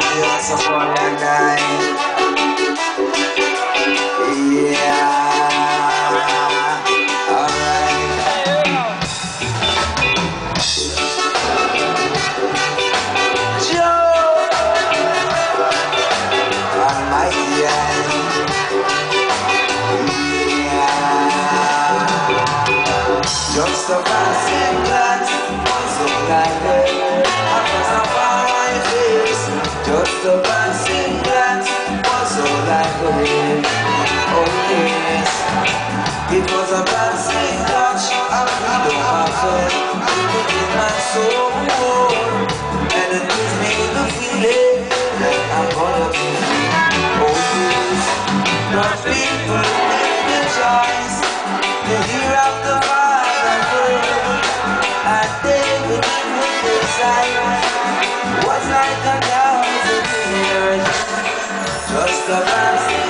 just upon a night. Yeah, alright. Joe. Just a passing glance, so blinded. the passing glass was all I could Oh yes. It was a passing touch I feel I felt in my soul. And it gives me the feeling That I'm gonna be. Oh yes. But people energize To hear out the fire I did with my desire sua.